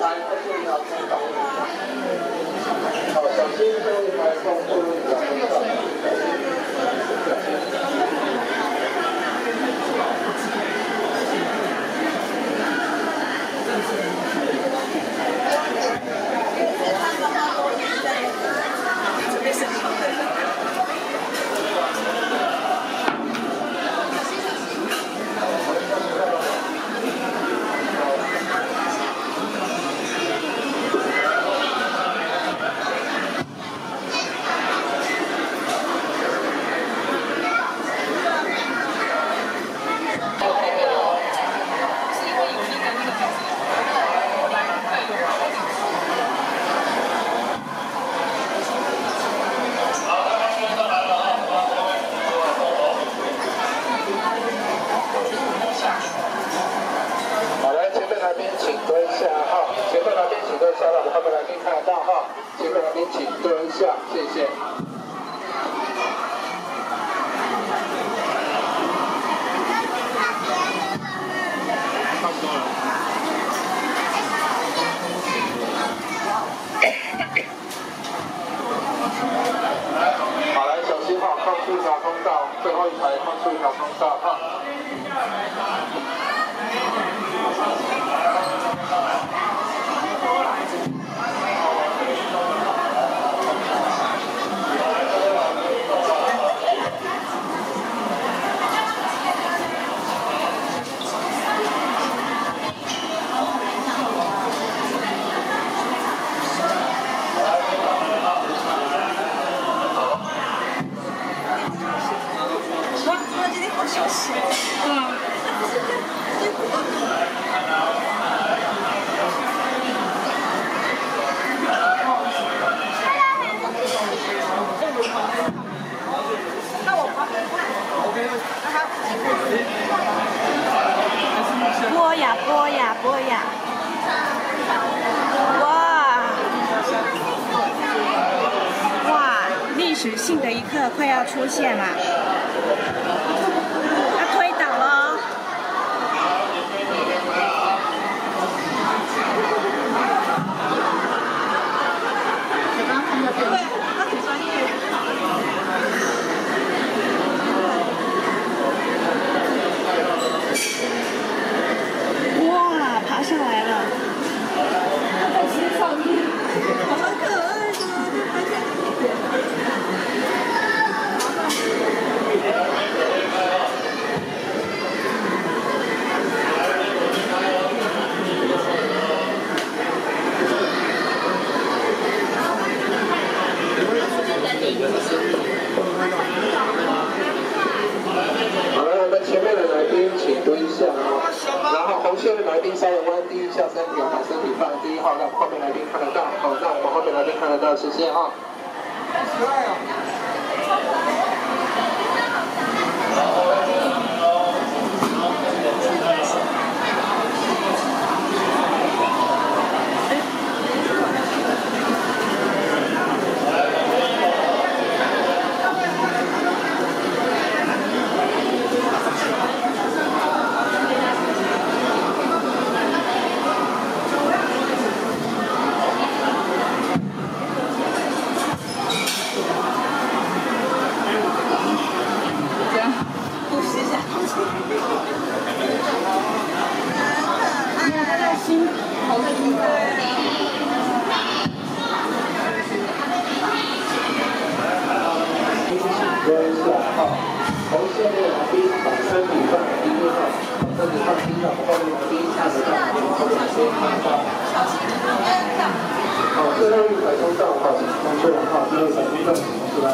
Thank you. 后面来宾看得到哈，前面来宾请蹲一下，谢谢。好，来小心哈，放出一条通道，最后一排放出一条通道他今天好小气。嗯。那我旁边看。播呀播呀播呀！哇哇！历史性的一刻快要出现了，Thank you. 然后红线的来宾稍微弯低一下身体，把身体放低，好，让后面来宾看得到，好，让我们后面来宾看得到，谢谢啊。蹲下哈，红线的来宾把身体放低哈，把身体放低让后面来宾看得到，后面来宾看得到。好，最后一排通道哈，请通出来哈，最后一排通道出来。